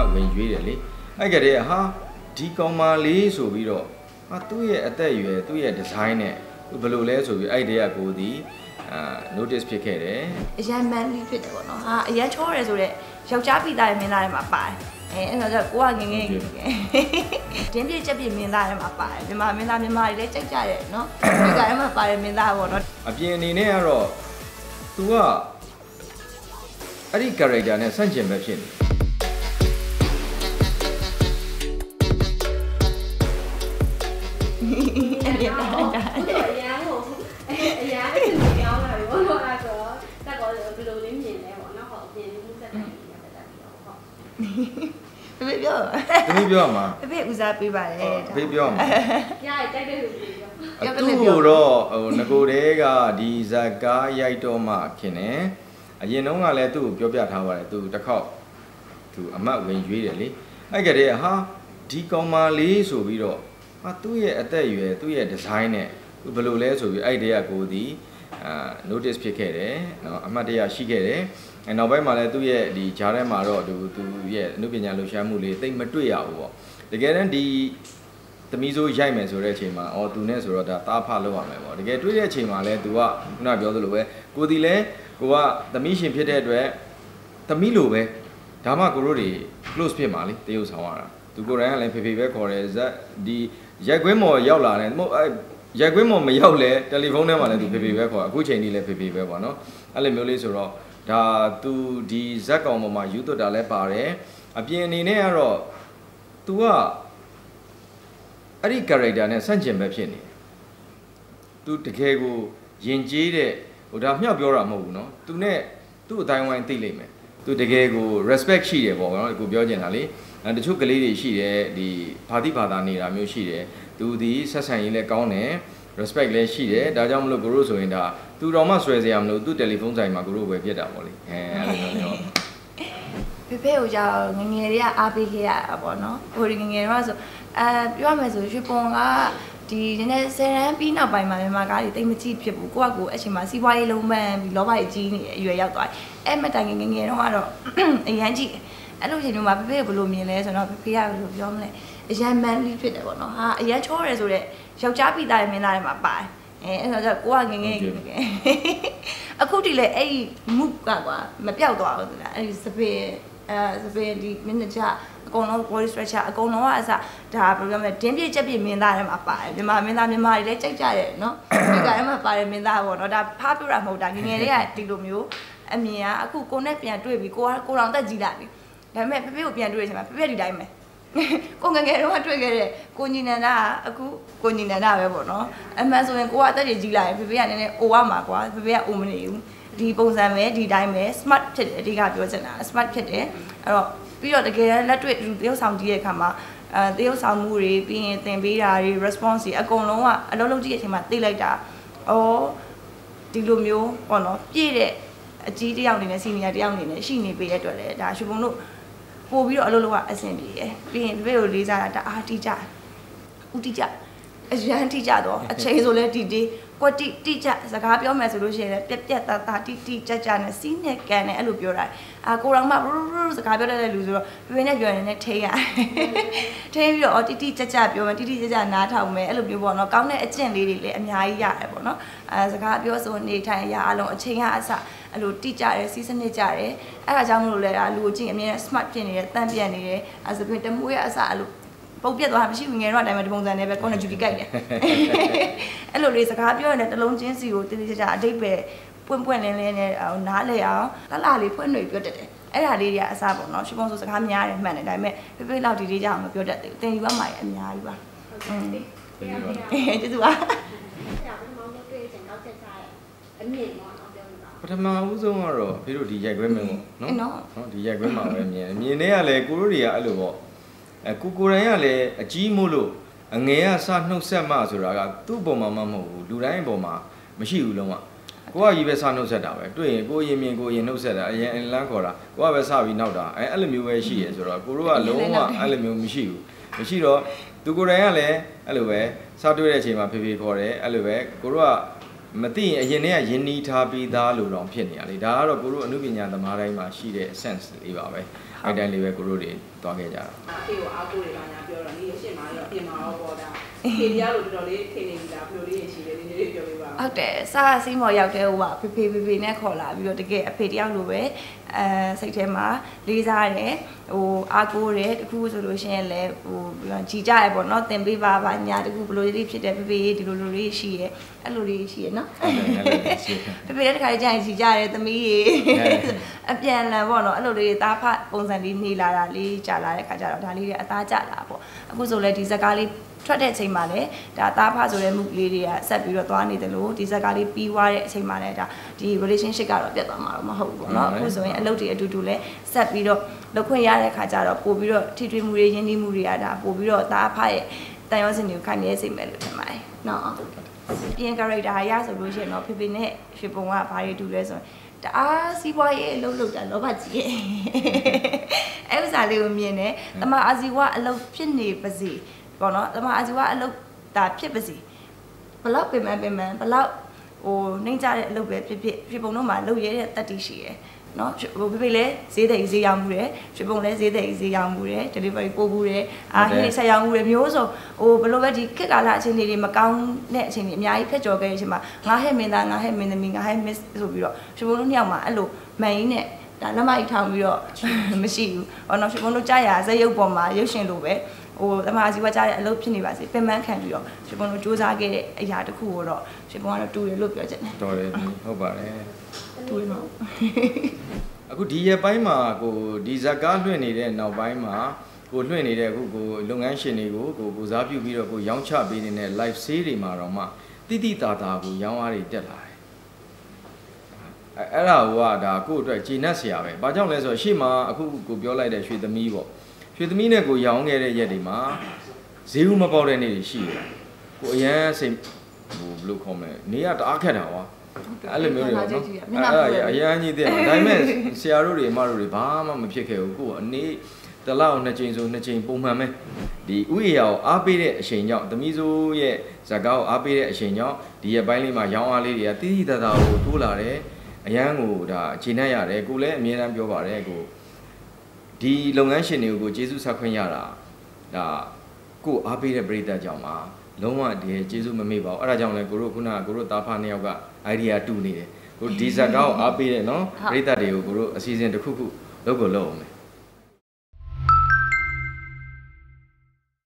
တ်ဝင်ရွေးတယ်လေအဲ့ကတည်းကဟာဒီကောင်မလေးဆိုပြီးတော့ဟာသူ့ရဲ့အသက်အရွယ်သူ့ရဲ့ဒီဇိုင်းနဲ့သူဘယ်လိုလဲဆိုပြီးအဲ့တည်းကကိုဒီအာ notice ဖြစ်ခဲ့တယ်အရန် manly ဖြစ်တယ်ပေါ့နော်ဟာအရန်ချောတယ်ဆိုတော့ယောက်ျားပိသားရဲ့မင်းသားတွေမှာပါတယ်အဲအဲ့တော့ကိုကငငယ်ငယ်တင်းပြည့်ချက်ပြည့်မင်းသားတွေမှာပါတယ်မြန်မာမင်းသားမြန်မာတွေလည်းကြိုက်ကြတယ်နော်ဒီကနေ့မှာပါတယ်မင်းသားပေါ့နော်အပြင်အနေနဲ့ကတော့ तू ကအဲ့ဒီ character နဲ့ဆန့်ကျင်ဘက်ဖြစ်နေ အဲ့ဒီပါတာအရန်ကိုအရန်အစ်စ်ပြောင်းလာပြီဘောတော့အဲ့ဆိုတော့တက်တော့ဘယ်လိုလေးမြင်လဲပေါ့နော်ဟောအပြင်မှုစက်တိုင်းကြီးတက်တက်ပြီးတော့ဟောဖေဖေပြော။သမီးပြောရမှာဖေဖေဦးစားပေးပါတယ်။ဖေးပြောရမှာရရတိုက်တဲ့လူတွေပြော။အတူကိုတော့ဟိုငကိုတဲကဒီဇက်ကားရိုက်တော့မှခင်တယ်။အရင်တုန်းကလည်းသူ့ကိုပြောပြထားပါတယ်။သူတစ်ခေါက်သူအမတ်ဝင်ရွေးတယ်လေ။အဲ့ကတည်းကဟာဒီကောင်မလေးဆိုပြီးတော့ ဟာသူ့ရဲ့အသက်အရွယ်သူ့ရဲ့ဒီဇိုင်းနဲ့သူဘယ်လိုလဲဆိုပြီးအဲ့တည်းကကိုဒီအာ notice ဖြစ်ခဲ့တယ်။နော်အမှတ်တရရှိခဲ့တယ်။အဲနောက်ပိုင်းမှာလည်းသူ့ရဲ့ဒီဂျားထဲမှာတော့သူသူရဲ့အနုပညာလှူရှားမှုလေးတိတ်မတွေ့ရဘူးပေါ့။တကယ်တမ်းဒီသမီးစိုးရိုက်မယ်ဆိုတဲ့အချိန်မှာအော်သူနဲ့ဆိုတော့ဒါတားဖလုပ်ရမယ်ပေါ့တကယ်တွေ့တဲ့အချိန်မှာလဲ तू ကခုနပြောသလိုပဲကိုဒီလဲကိုကသမီးရှင်ဖြစ်တဲ့အတွက်သမီးလိုပဲဒါမှကိုတို့တွေ close ဖြစ်မှာလေတရုပ်ဆောင်ရတာသူကိုယ်တိုင်ကလည်းဖေဖေပဲခေါ်တယ်ဇက်ဒီ ရိုက်ခွင်းမော်ရောက်လာတယ်မဟုတ်အဲရိုက်ခွင်းမော်မရောက်လဲတယ်လီဖုန်းထဲမှာလည်းသူဖေဖေပဲခေါ်အခုချိန်ကြီးလည်းဖေဖေပဲပေါ့နော်အဲ့လိုမျိုးလေးဆိုတော့ဒါသူဒီဇက်ကောင်ပေါ်မှာယူသွတ်တာလည်းပါတယ်အပြင်အနေနဲ့ကတော့ तू ကအဲ့ဒီ character နဲ့ဆန့်ကျင်ဘက်ဖြစ်နေ तू တကယ်ကိုယဉ်ကျေးတဲ့ဟိုဒါမြောက်ပြောတာမဟုတ်ဘူးနော် तू နဲ့သူ့အတိုင်းဝိုင်းသိလိမ့်မယ် तू တကယ်ကို respect ရှိတယ်ပေါ့နော်ကိုပြောချင်တာလေ တချို့ကလေးတွေရှိတယ်ဒီဘာတိဘာသာနေတာမျိုးရှိတယ်။ तू ဒီဆက်ဆံရေးလည်းကောင်းတယ် respect လည်းရှိတယ်။ဒါကြောင့်မလို့ကိုတို့ဆိုရင်ဒါ तू တော်မှဆွဲစရာမလိုသူ့တယ်လီဖုန်းဆိုင်မှာကိုတို့ဝယ်ပြစ်တာပေါ့လေ။အဲအဲ့လိုမျိုးမျိုးဖေဖေကိုကြောင့်ငငယ်လေးကအားပေးခဲ့ရတာပေါ့နော်ဟိုဒီငငယ်တော့ဆိုအဲပြောရမယ်ဆိုရွှေပုံကဒီနည်းနည်းဆယ်ရန်ပြီးနောက်ပိုင်းမှာမြန်မာကားတွေတိတ်မကြည့်ဖြစ်ဘူးကိုကကိုအချိန်မှာစီးပွားရေးလုံးမှန်ပြီးလောဘကြီးကြီးနေအရွယ်ရောက်သွားတယ်အဲ့မတိုင်ငငယ်တော့ကတော့အရန်ကြည့် အဲ့လိုချိန်မျိုးမှာဖေဖေကဘယ်လိုမြင်လဲဆိုတော့ဖေဖေကဘယ်လိုပြောမလဲအရန် manly ဖြစ်တယ်ပေါ့နော်ဟာအရန်ချောတယ်ဆိုတော့ယောက်ျားပိသားရဲ့မင်းသားတွေမှာပါတယ်အဲအဲ့တော့ကိုကငငယ်ငယ်အခုဒီလေအဲ့ဒီ move ကကွာမပြောက်သွားဘူးလားအဲ့ဒီစပင်းအဲစပင်းဒီမင်းချအကုန်လုံး body stretcher အကုန်လုံးကအစဒါဘယ်လိုပြောမလဲတင်းပြည့်ချက်ပြည့်မင်းသားတွေမှာပါတယ်မြန်မာမင်းသားမြန်မာတွေလည်းကြိုက်ကြတယ်နော်ဒီကနေ့မှာပါတယ်မင်းသားပေါ့နော်ဒါဖားပြတာမဟုတ်တာငငယ်လေးကဒီလိုမျိုးအမြင်ကအခုကိုနဲ့ပြန်တွေ့ပြီးကိုကကိုတော်တက်ကြည့်လိုက်ပြီ ဒါပေမဲ့ဖေဖေကိုပြန်တွေ့ရချိန်မှာဖေဖေဒီတိုင်းပဲကိုငငယ်တော့တွေ့ခဲ့တဲ့ကိုညီနန္ဒာအခုကိုညီနန္ဒာပဲပေါ့နော်အမှန်ဆိုရင်ကိုကအသက်ကြီးကြီးလာရင်ဖေဖေကနည်းနည်းအိုရမှာကွာဖေဖေကအိုမနေဘူးဒီပုံစံပဲဒီတိုင်းပဲ smart ဖြစ်တယ်အဓိကပြောချင်တာ smart ဖြစ်တယ်အဲ့တော့ပြီးတော့တကယ်လက်တွေ့တရုပ်ဆောင်ကြည့်တဲ့အခါမှာအဲတရုပ်ဆောင်မှုတွေပြီးရင်သင်ပေးတာတွေ response တွေအကုန်လုံးကအလုံးလုံးကြည့်တဲ့အချိန်မှာသိလိုက်တာအော်ဒီလိုမျိုးပေါ့နော်ပြည့်တဲ့အကြီးတယောက်အနေနဲ့စီနီယာတယောက်အနေနဲ့ရှိနေပေးတဲ့အတွက်လည်းဒါရှုံပုံတို့ ပို့ပြီးတော့အလုပ်လုပ်ရအဆင်ပြေတယ်ပြီးရင်တပည့်ကိုလေးစားတာတအားတိကျဦးတိကျအရန်တိကျတော့အချိန်ဆိုလဲတီတီကွက်တိတိကျစကားပြောမယ်ဆိုလို့ရှိရင်လည်းပြက်ပြက်သားသားတိတိကျကျနဲ့စီးနဲ့ကန်နဲ့အဲ့လိုပြောတာအာကိုတော်မှဘရူစကားပြောတတ်တဲ့လူဆိုတော့ပြင်းနဲ့ပြောရင်လည်းထိရထိပြီးတော့တိတိကျကျပြောမယ်တိတိကျကျနားထောင်မယ်အဲ့လိုမျိုးပေါ့နော်ကောင်းတဲ့အကျင့်လေးတွေလည်းအများကြီးရတယ်ပေါ့နော်အဲစကားပြောဆိုနေထိုင်ရအလုံးအချိန်ကအစ အဲ့လိုတိကျတယ်စီးစနစ်ကျတယ်အဲ့ဒါကြောင့်မလို့လဲဒါလူကိုကြည့်အမြဲ smart ဖြစ်နေတယ်တန့်ပြန့်နေတယ်အဲဆိုပြီးတမွေးရအစအဲ့လိုပုတ်ပြက်သွားမရှိဘူးငယ်တော့အတိုင်းပဲဒီပုံစံနဲ့ပဲကော်နဂျူကီကြိုက်တယ်အဲ့လိုလေးစကားပြောရင်လည်းတလုံးချင်းစီကိုတိတိကျကျအတိတ်ပဲပွင့်ပွင့်လင်းလင်းနဲ့နားလေအောင်လှလှလေးဖွင့်နေပြောတတ်တယ်အဲ့ဒါလေးတွေကအစားပေါ့နော်ရှုံဆိုစကားများတယ်မှန်တယ်ဒါပေမဲ့ပြပြလောက်ဒီလေးကြောင်မပြောတတ်သေးဘူးတင်ယူပါမှာအများကြီးပါอืมကျေးဇူးပါဆရာကမောင်တို့တွေ့ချင်တော့ချက်ချရဲ့အမြင့်ပေါ့နော် ပြောနေတာပထမဦးဆုံးကတော့ဖေတို့ဒီရိုက်ခွဲမင်းပေါ့နော်နော်နော်ဒီရိုက်ခွဲမှာပဲမြင်မြင်နေရလဲကိုတို့တွေကအဲ့လိုပေါ့အဲကိုကိုရိုင်းကလည်းအကြီးမို့လို့အငယ်ကစနှုတ်ဆက်မှဆိုတာကသူ့ပုံမှာမမဟုတ်ဘူးလူတိုင်းပုံမှာမရှိဘူးလုံးဝကိုကကြီးပဲစနှုတ်ဆက်တာပဲတွေ့ရင်ကိုရင်မြင်ကိုရင်နှုတ်ဆက်တာအရင်လမ်းခေါ်တာကိုကပဲစပြီးနောက်တာအဲအဲ့လိုမျိုးပဲရှိရဆိုတော့ကိုတို့ကလုံးဝအဲ့လိုမျိုးမရှိဘူးမရှိတော့သူကိုယ်တိုင်ကလည်းအဲ့လိုပဲစတွေ့တဲ့အချိန်မှာဖေဖေခေါ်တယ်အဲ့လိုပဲကိုတို့က မသိရင်အရင်တည်းကယဉ်နီးထားပြီးသားလို့တော့ဖြစ်နေရလေဒါကတော့ကိုတို့အမှုပညာသမားတိုင်းမှာရှိတဲ့ sense လေးပါပဲအဲ့တိုင်းလေးပဲကိုတို့တွေတွားခဲ့ကြတာအဖေကိုအားကိုးတွေပါညာပြောတော့ဒီအရှင်းမှာတော့ပြင်မှာတော့ပေါ်တာခေဒီကတော့တော်တော်လေးထိနေ ပြီလားဘယ်လိုလေးရှိလဲဒီနေ့လေးပြောပြပါဟုတ်တယ်စာစီးမော်ရောက်တဲ့ဟိုကဖေဖေဖေဖေနဲ့ခေါ်လာပြီးတော့တကယ်အဖေတယောက်လိုပဲအဲစိတ်ထဲမှာလေးစားတယ်ဟိုအားကိုးတယ်တခုဆိုလို့ရှိရင်လည်းဟိုကြည်ကြရပေါ့နော်တင်ပေးပါပါညာတခုဘလိုလေးဖြစ်တယ်ဖေဖေဒီလိုလိုလေးရှိရဲအဲ့လိုလေးရှိရဲနော်ဟုတ်တယ်အဲ့လိုရှိတယ်ဖေဖေလည်းတစ်ခါကြာရင်ကြည်ကြတယ်သမီးရေအပြန်လန်ပေါ့နော်အဲ့လိုလေးသားဖပုံစံလေးနေလာတာလေးကြာလာတဲ့ခါကျတော့ဒါလေးတွေအသားကျလာပေါ့အခုဆိုလဲဒီဇက်ကားလေး ထွက်တဲ့အချိန်မှာလည်းဒါသားဖဆိုတဲ့မှုကလေးတွေကဆက်ပြီးတော့သွားနေတယ်လို့ဒီဇက်ကားလေးပြီးသွားတဲ့အချိန်မှာလည်းဒါဒီ relationship ကတော့ပြတ်သွားမှာတော့မဟုတ်ဘူးပေါ့နော်အခုဆိုရင်အလုပ်တွေအတူတူလည်းဆက်ပြီးတော့လုပ်ခွင့်ရတဲ့ခါကျတော့ပို့ပြီးတော့ထိတွေ့မှုတွေရင်းနှီးမှုတွေကဒါပို့ပြီးတော့သားဖရဲ့တန်ရောစင်တွေကိုခိုင်မြဲစေမယ်လို့ထင်ပါတယ်နော်ပြင် character ရဆိုလို့ရှိရင်တော့ဖေဖေနဲ့ရွှေပုံကဘာတွေတူလဲဆိုရင်တအားစီးပွားရေးအလုပ်လုပ်တာလောဘကြီးရဲ့အဲ့ဥစားလေးကိုမြင်တယ်တမအာဇီဝအလုပ်ဖြစ်နေပါစေ ပေါ့နော်တမအာဇီဝအလုပ်ဒါဖြစ်ပါစေဘလောက်ပင်ပန်းပင်ပန်းဘလောက်ဟိုနှိမ့်ကြတဲ့အလုပ်ပဲဖြစ်ဖြစ်ရွှေပုံတို့မှာလုပ်ရတဲ့တတ်တည်ရှိတယ်နော်ဟိုဖေဖေလည်းဈေးတဲ့ဈေးရောက်မှုတယ်ရွှေပုံလည်းဈေးတဲ့ဈေးရောက်မှုတယ် delivery ပို့မှုတယ်အာဟင်းဆက်ရောက်မှုတယ်မျိုးစုံဟိုဘလို့ပဲဒီခက်ကာလအချိန်တွေမကောင်းတဲ့အချိန်တွေအများကြီးဖက်ကြော်ခဲ့တဲ့အချိန်မှာငါဟဲ့မင်းသားငါဟဲ့မင်းသမီးငါဟဲ့ miss ဆိုပြီးတော့ရွှေပုံတို့နှစ်ယောက်မှာအဲ့လိုမှန်ရင်းနဲ့ဒါလက်မကြီးထောင်ပြီးတော့မရှိဘူး။ဟောနော်ရွှေပုံတို့ကြားရဇက်ရုပ်ပေါ်မှာရုပ်ရှင်လိုပဲ ဟိုတမအစီဝါကြားတဲ့အလုပ်ဖြစ်နေပါစေပင်ပန်းခံပြီးတော့ရွှေပုံတို့စူးစမ်းခဲ့တဲ့အရာတစ်ခုကိုတော့ရွှေပုံကတော့တူတယ်လို့ပြောချင်တယ်တော်တယ်ဒီဟုတ်ပါတယ်။တူတယ်နော်အခုဒီရက်ပိုင်းမှာကိုဒီဇက်ကားလွှင့်နေတဲ့နောက်ပိုင်းမှာကိုလွှင့်နေတဲ့အခုကိုလုပ်ငန်းရှင်တွေကိုကိုကိုစားပြုပြီးတော့ကိုရောင်းချပေးနေတဲ့ live sale တွေမှာတော့မှတိတိတာတာကိုရောင်းအားတွေတက်လာတယ်အဲအဲ့ဒါကဒါကိုယ့်အတွက်ဂျင်းတ်စရာပဲ။ဘာကြောင့်လဲဆိုတော့ရှေ့မှာအခုကိုပြောလိုက်တဲ့ရွှေသမီးပေါ့။ ရွှေသမီးနဲ့ကိုရောင်းခဲ့တဲ့ရက်တွေမှာဈေးဥမပေါက်တဲ့နေ့တွေရှိတယ်။ကိုအရန်စိတ်ဟိုဘယ်လိုခေါ်မလဲ။နေရတအားခက်တာကွာ။အဲ့လိုမျိုးတွေပေါ့နော်မျက်နှာပူတယ်အရန်ကြီးတဲ့ဒါပေမဲ့ဆရာတို့တွေအမတို့တွေဘာမှမဖြစ်ခဲ့ဘူးကိုယ်ကအနေ့တစ်လောက်နှစ်ချိန်ဆိုနှစ်ချိန်ပုံမှန်ပဲဒီဥယျာကိုအားပေးတဲ့အချိန်ကြောင့်သမီးစိုးရဲ့ဇာတ်ကားကိုအားပေးတဲ့အချိန်ကြောင့်ဒီရက်ပိုင်းလေးမှာရောင်းအားလေးတွေကတိတိတတ်တာကိုထိုးလာတယ်အရန်ကိုဒါခြေနှက်ရတယ်ကိုလည်းအမြဲတမ်းပြောပါတယ်ကို ဒီလုပ်ငန်းရှင်တွေကိုကိုကျေးဇူးဆက်ခွင့်ရတာဒါကိုအားပေးတဲ့ပရိသတ်ကြောင့်ပါလုံးဝဒီကျေးဇူးမမေ့ပါဘူးအဲ့ဒါကြောင့်လည်းကိုတို့ခုနကကိုတို့တာဖာနှစ်ယောက်က idea တူနေတယ်ကိုဒီဇက်ကားကိုအားပေးတယ်နော်ပရိသတ်တွေကိုကိုတို့အစီအစဉ်တစ်ခုခုလုပ်ကိုလုပ်အောင်မယ်